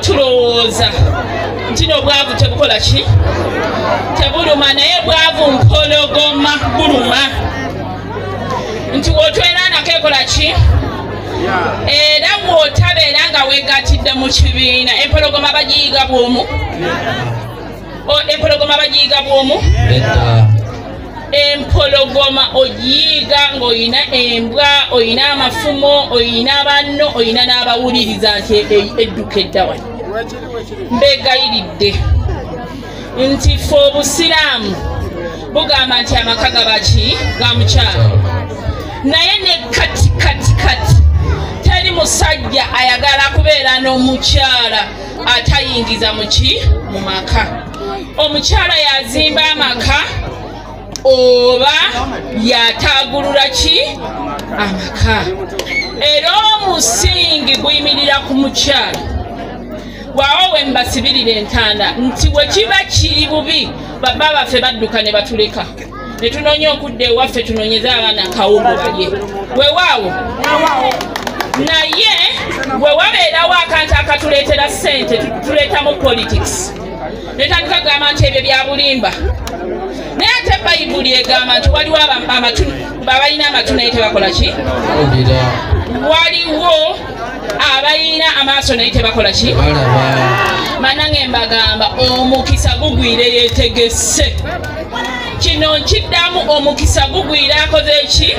tulowooza nti n'obwavu tebukola ki? Tebuluma naye bwavu mpologoma buluma. Nti wotweranako ekola ki? Era bw'otabeera nga weegatidde mu kibiina. Empologoma bagiyiga bwomu? Empologoma bagiyiga bwomu empologoma ogiyiga ng'olina embwa olina amafumo olina banno olina n'abawuliriza nti e- edduka eddawa mbegayiridde nti fe obusiraamu bugamba nti amaka gabaki ga mukyala. Naye ne kati kati kati teri musajja ayagala kubeera n'omukyala atayingiza muki mu maka. Omukyala yazimba amaka oba yatagulula ki? Amaka. Era omusingi guyimirira ku mukyala bwawo we mbasibirira entanda nti bwe kiba kiri bubi baba baffe badduka ne batuleka. Ne tunoonya okudda ewaffe tunoonyeze abaana akawungo balye weewaawo naye bwe wabeerawo akantu akatuleetera ssente tu- tuleetamu politics. Netandika kugamba nti ebyo bya bulimba naye ate bayibuli egamba nti waliwo abalina amatu naye tebakola ki? Waliwo abalina amaaso naye tebakola ki? Manange mbagamba omukisa gugwire yeetegesse kino nkiddamu omukisa gugwire akoze eki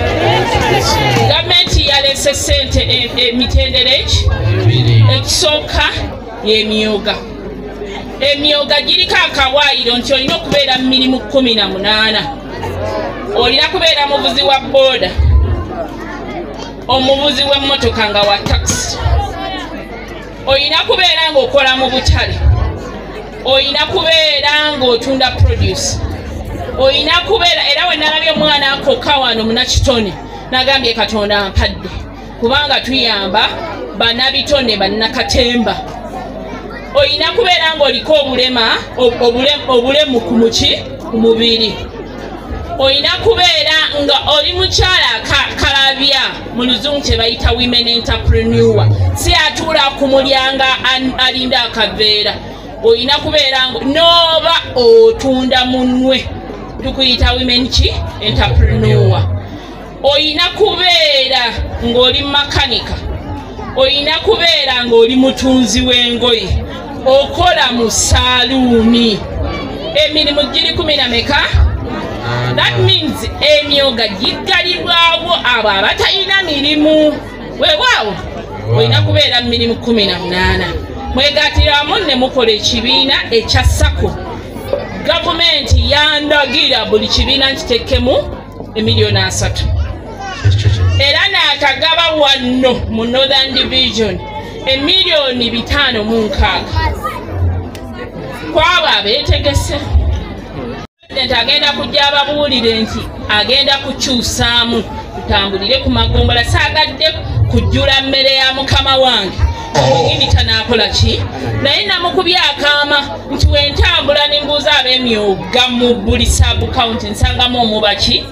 gavumenti yalese sente e- emitendera eki ekisooka yemyoga emyoga giriko akawaayiro nti olina okubeera mu mirimu kumi na munaana. Olina kubeera muvuzi wa booda omuvuzi w'emmotoka nga wa takisi olina kubeera ng'okola mu butale. Olina kubeera ng'otunda produce olina kubeera era we nalabye omwana akokka wano munakitone nagambye katonda ampadde. Kubanga tuyamba bannabitone bannakatemba olina kubeera ng'oliko obulema ob- obule- obulemu ku muki ku mubiri. Olina kubeera nga oli mukyala kalabya mu luzungu kye bayita women entrepreneur. Si atuula ku mulyanga an- alinda akaveera. Olina kubeera nooba otunda munwe. Tukuyita women ki? Entrepreneur. Olina kubeera ng'oli makanika. Olina kubeera ng'oli mutunzi w'engoye okola mu saaluuni emirimu giri kumi na meka? That means emyoga giggalirwawo abo abatalina mirimu. Weewaawo olina kubeera mu mirimu kumi na munaana. Mwegatiramu ne mukola ekibiina ekya sako gavumenti yandagira buli kibiina nkiteekemu emiliyoni asatu. Era n'akagaba wanno mu northern division emiliyoni bitaano mu nkaaga. Kwabo abeetegese pulezidenti agenda kujja ababuulire nti agenda kukyusaamu tutambulire ku magombola saagadde kujjula mmere ya mukama wange. Omuyinita n'akola ki? Naye namukubye akaama nti wentambula nembuuza ab'emyoga mu buli sabu kawunti nsangamu omubaki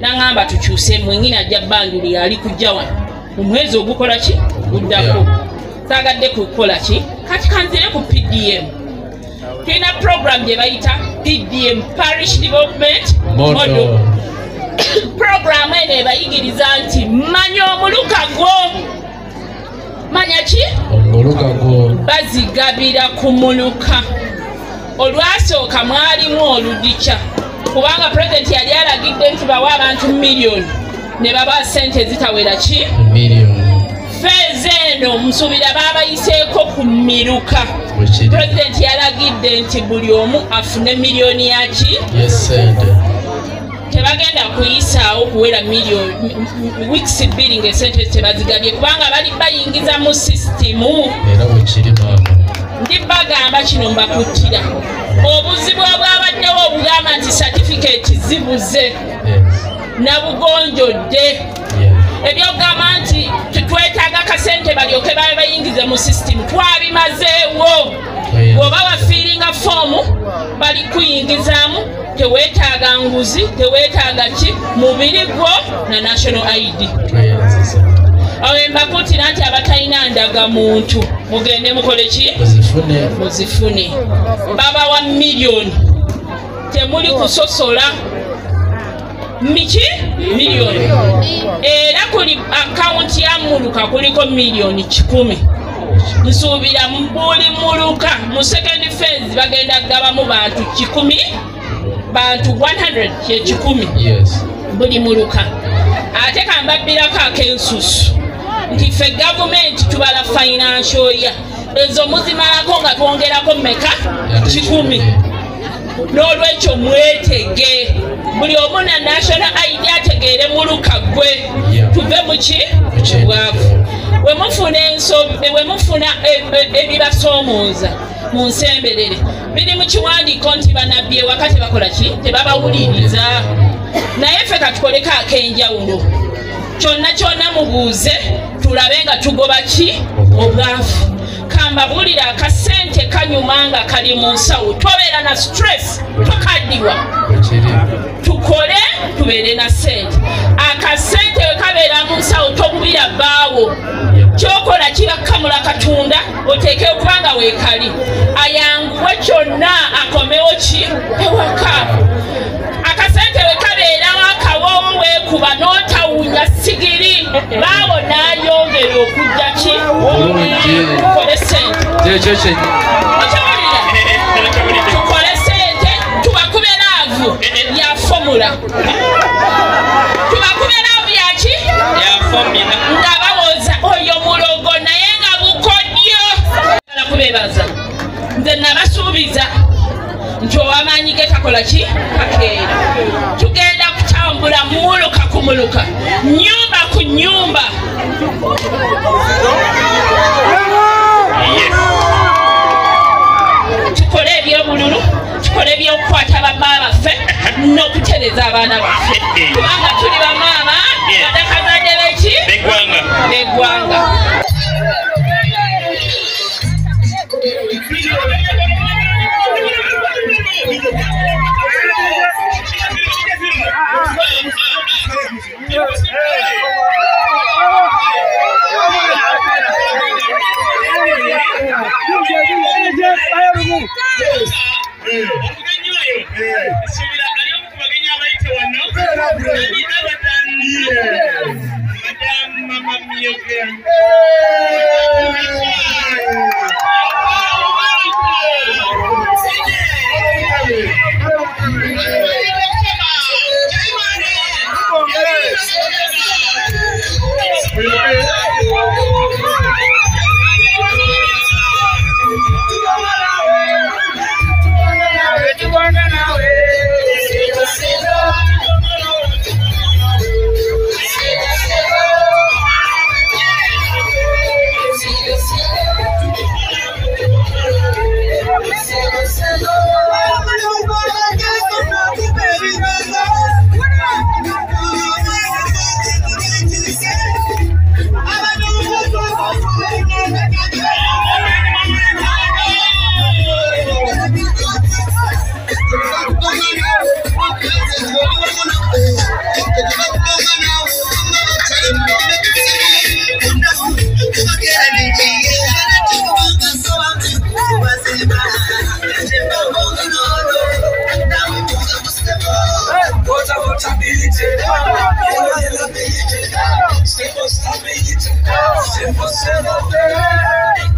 naŋŋamba tukyuse mwenyini ajja banjuli ali kujja wano. Mu mwezi ogukola ki? Guddako saagadde kukola ki? Kati kanzire ku pdm tulina program gye bayita pdm parish development model. Program eno ebayigiriza nti manya omuluka gwo manya ki? Omuluka gwo bazigabira ku muluka. Olwasooka mwalimu oludikya kubanga pulezidenti yali alagidde nti bawe abantu miliyoni ne baba sente ezitawera ki? Miliyoni feeza eno musuubira baabayiseeko ku miruka wekiri pulezidenti yalagidde nti buli omu afune miliyoni yaki tebagenda kuyisaawo kuwera wiikisi bbiri ngaesente tebazigabye kubanga bali bayingiza mu sisitimu ndi bagamba kino mbakuttira. Obuzibu obwabaddewo obugamba nti satifikeeti zibuze. Nabugonjodde. Yeah. ebyokugamba nti twetaaga kasente balyoke babe bayingize mu sisitimu twabimazeewo. Bw'oba wafiiringa foomu bali kuyingizaamu teweetaaga nguzi teweetaaga ki? Mubiri gwo na national id awo embakutira nti talina ndagamuntu mugende mukole ki? Muzifune. Muzifune. Babawa miliyoni temuli kusosola miki? Miliyoni era kuli akawunti ya muluka kuliko miliyoni kikumi. Nsuubira buli muluka mu second phase bagenda gabamu bantu kikumi bantu 100 kye kikumi. Yes. Buli muluka. Ate kambabbirako ak'ensusu nti ffe gavumenti tubala financial ya ezo muzimalako nga twongerako meka kikumi. N'olwekyo mwetege buli omu na national id ategeere muluka gwe tuve muki bwavu wemufuna ensobi wemufuna e- e- ebibasoomooza mu nsemberere biri mu kiwandiiko nti banabbi ewaka tebakola ki? Tebabawuliriza. Naye ffe katukoleko ak'enjawulo. Kyonna kyonna mubuuze tulabe nga tugoba ki? Obwavu kambabuulira akasente kanyuma nga kali mu nsawo. Tobeera na stress tokaddiwa tukole tubeere na sente. Akasente we kabeera mu nsawo tobubira bbaawo. Kyokola kibakamula katunda oteeke okubanga weekali. Ayanguwe kyonna akomewo ki? Ewaka. Akasente we kabeerawo akawoowo weekuba n'otawunya sigiri. Baawo n'ayongera okujja ki? Bulungi. tukole sente. Kyekyo kyenyi tukole sente. Tubakube laavu ya fomula tubakube laavu yaki nga bawoza. Oyo mulogo naye nga bukodyo kubebaza nze nabasuubiza. Nti owamaanyi ge takola ki? Akeera tugenda kutambula muluka ku muluka nyumba ku nyumba tukole ebyobululu tukole ebyokukwata bamaama baffe n'okutereza abaana baffe. Kubanga tuli bamaama badakazadde beki Beggwanga. Beggwanga Omugenyi oyo nsuubira ali omu ku bagenyi abayite wano ani abadan madam mama Simple, simple me irritando. Se você não vê,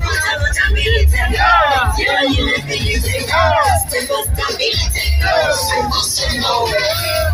Deus tá me irritando. Se me irritando, Deus Simple, simple irritando. Simple, simple não.